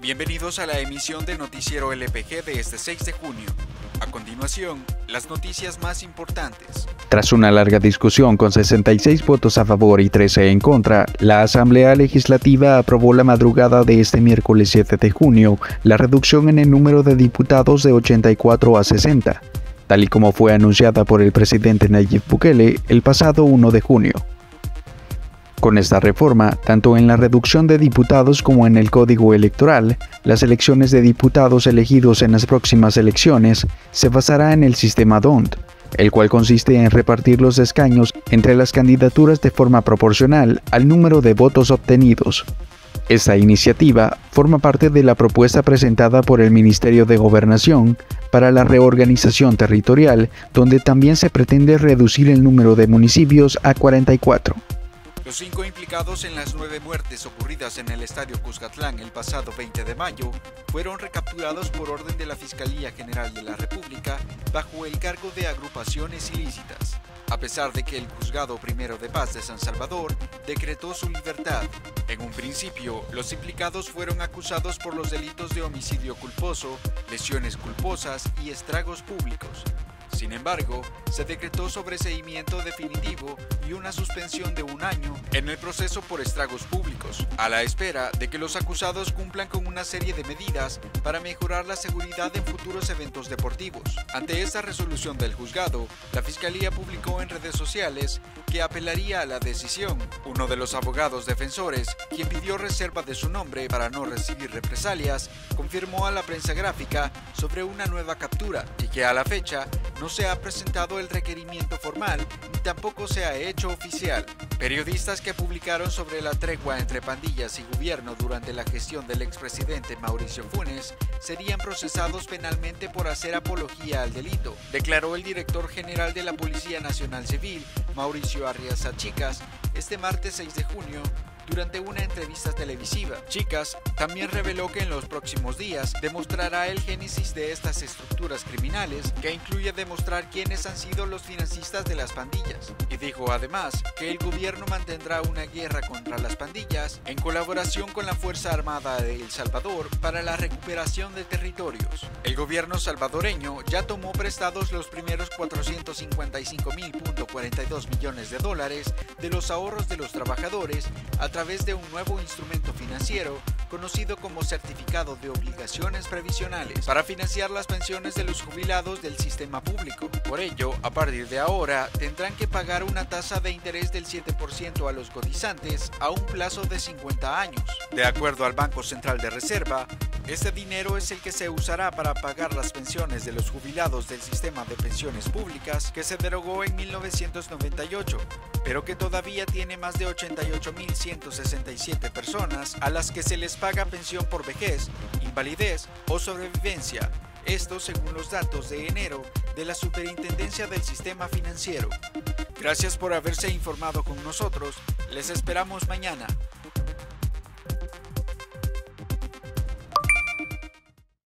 Bienvenidos a la emisión del noticiero LPG de este 6 de junio. A continuación, las noticias más importantes. Tras una larga discusión con 66 votos a favor y 13 en contra, la Asamblea Legislativa aprobó la madrugada de este miércoles 7 de junio la reducción en el número de diputados de 84 a 60, tal y como fue anunciada por el presidente Nayib Bukele el pasado 1 de junio. Con esta reforma, tanto en la reducción de diputados como en el código electoral, las elecciones de diputados elegidos en las próximas elecciones se basará en el sistema DONT, el cual consiste en repartir los escaños entre las candidaturas de forma proporcional al número de votos obtenidos. Esta iniciativa forma parte de la propuesta presentada por el Ministerio de Gobernación para la reorganización territorial, donde también se pretende reducir el número de municipios a 44. Los cinco implicados en las nueve muertes ocurridas en el Estadio Cuscatlán el pasado 20 de mayo fueron recapturados por orden de la Fiscalía General de la República bajo el cargo de agrupaciones ilícitas, a pesar de que el Juzgado Primero de Paz de San Salvador decretó su libertad. En un principio, los implicados fueron acusados por los delitos de homicidio culposo, lesiones culposas y estragos públicos, sin embargo, se decretó sobreseimiento definitivo y una suspensión de un año en el proceso por estragos públicos, a la espera de que los acusados cumplan con una serie de medidas para mejorar la seguridad en futuros eventos deportivos. Ante esta resolución del juzgado, la Fiscalía publicó en redes sociales que apelaría a la decisión. Uno de los abogados defensores, quien pidió reserva de su nombre para no recibir represalias, confirmó a la prensa gráfica sobre una nueva captura y que a la fecha no se ha presentado el requerimiento formal ni tampoco se ha hecho oficial. Periodistas que publicaron sobre la tregua entre pandillas y gobierno durante la gestión del expresidente Mauricio Funes serían procesados penalmente por hacer apología al delito, declaró el director general de la Policía Nacional Civil, Mauricio Arriaza Chicas, este martes 6 de junio durante una entrevista televisiva. Chicas también reveló que en los próximos días demostrará el génesis de estas estructuras criminales, que incluye demostrar quiénes han sido los financistas de las pandillas. Y dijo además que el gobierno mantendrá una guerra contra las pandillas en colaboración con la Fuerza Armada de El Salvador para la recuperación de territorios. El gobierno salvadoreño ya tomó prestados los primeros 455.042 millones de dólares de los ahorros de los trabajadores a través través de un nuevo instrumento financiero conocido como certificado de obligaciones previsionales, para financiar las pensiones de los jubilados del sistema público. Por ello, a partir de ahora, tendrán que pagar una tasa de interés del 7% a los cotizantes a un plazo de 50 años. De acuerdo al Banco Central de Reserva, este dinero es el que se usará para pagar las pensiones de los jubilados del sistema de pensiones públicas que se derogó en 1998, pero que todavía tiene más de 88.167 personas a las que se les paga pensión por vejez, invalidez o sobrevivencia. Esto según los datos de enero de la Superintendencia del Sistema Financiero. Gracias por haberse informado con nosotros. Les esperamos mañana.